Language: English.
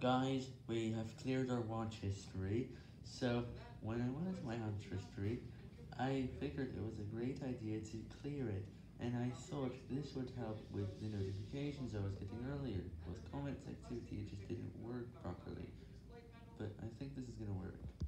Guys, we have cleared our watch history, so when I went to my watch history, I figured it was a great idea to clear it, and I thought this would help with the notifications I was getting earlier. With comments activity, it just didn't work properly, but I think this is going to work.